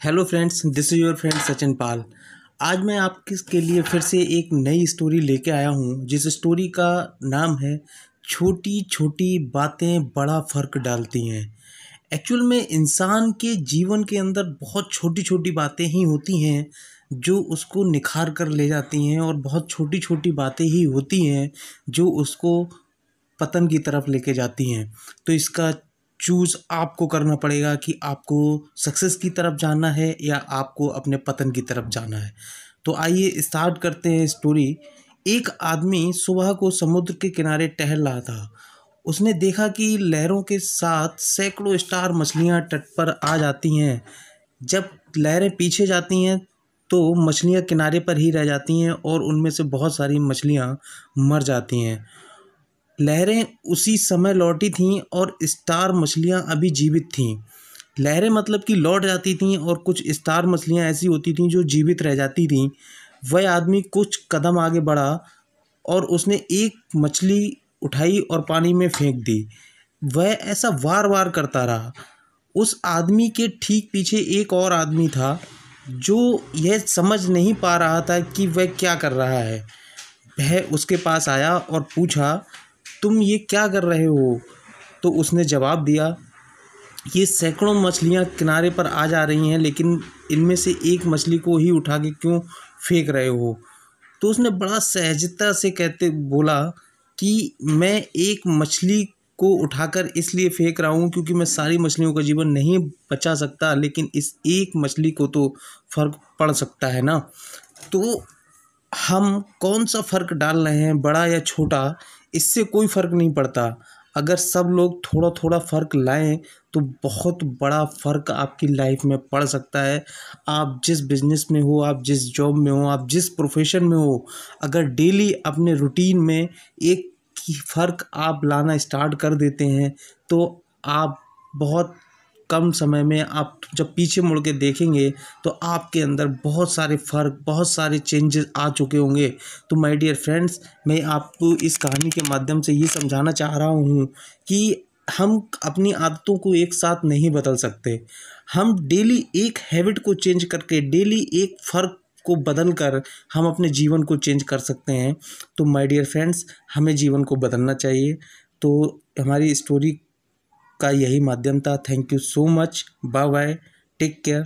Hello friends this is your friend Sachin Pal. आज मैं आपके लिए फिर से एक नई स्टोरी लेके आया हूँ, जिस स्टोरी का नाम है, छोटी छोटी बातें बड़ा फ़र्क डालती हैं। एक्चुअल में इंसान के जीवन के अंदर बहुत छोटी छोटी बातें ही होती हैं, जो उसको निखार कर ले जाती हैं, और बहुत छोटी छोटी बातें ही होती हैं, जो उसको पतन की तरफ़ लेके जाती हैं। तो इसका चूज़ आपको करना पड़ेगा कि आपको सक्सेस की तरफ़ जाना है या आपको अपने पतन की तरफ़ जाना है। तो आइए स्टार्ट करते हैं स्टोरी एक आदमी सुबह को समुद्र के किनारे टहल रहा था। उसने देखा कि लहरों के साथ सैकड़ों स्टार मछलियाँ तट पर आ जाती हैं। जब लहरें पीछे जाती हैं तो मछलियाँ किनारे पर ही रह जाती हैं और उनमें से बहुत सारी मछलियाँ मर जाती हैं। लहरें उसी समय लौटी थीं और स्टार मछलियाँ अभी जीवित थीं। लहरें मतलब कि लौट जाती थीं और कुछ स्टार मछलियाँ ऐसी होती थीं जो जीवित रह जाती थीं। वह आदमी कुछ कदम आगे बढ़ा और उसने एक मछली उठाई और पानी में फेंक दी। वह ऐसा वार वार करता रहा। उस आदमी के ठीक पीछे एक और आदमी था जो यह समझ नहीं पा रहा था कि वह क्या कर रहा है। वह उसके पास आया और पूछा तुम ये क्या कर रहे हो? तो उसने जवाब दिया, ये सैकड़ों मछलियाँ किनारे पर आ जा रही हैं, लेकिन इनमें से एक मछली को ही उठा के क्यों फेंक रहे हो? तो उसने बड़ा सहजता से कहते, बोला कि मैं एक मछली को उठाकर इसलिए फेंक रहा हूँ क्योंकि मैं सारी मछलियों का जीवन नहीं बचा सकता, लेकिन इस एक मछली को तो फ़र्क पड़ सकता है ना? तो हम कौन सा फ़र्क डाल रहे हैं, बड़ा या छोटा? इससे कोई फ़र्क नहीं पड़ता। अगर सब लोग थोड़ा थोड़ा फ़र्क लाएँ तो बहुत बड़ा फ़र्क आपकी लाइफ में पड़ सकता है। आप जिस बिज़नेस में हो, आप जिस जॉब में हो, आप जिस प्रोफेशन में हो, अगर डेली अपने रूटीन में एक फ़र्क आप लाना स्टार्ट कर देते हैं तो आप बहुत कम समय में आप जब पीछे मुड़ के देखेंगे तो आपके अंदर बहुत सारे फ़र्क, बहुत सारे चेंजेस आ चुके होंगे। तो माय डियर फ्रेंड्स मैं आपको इस कहानी के माध्यम से ये समझाना चाह रहा हूँ कि हम अपनी आदतों को एक साथ नहीं बदल सकते। हम डेली एक हैबिट को चेंज करके डेली एक फ़र्क को बदल कर हम अपने जीवन को चेंज कर सकते हैं। तो माय डियर फ्रेंड्स हमें जीवन को बदलना चाहिए। तो हमारी स्टोरी का यही माध्यम था। Thank you so much bye bye take care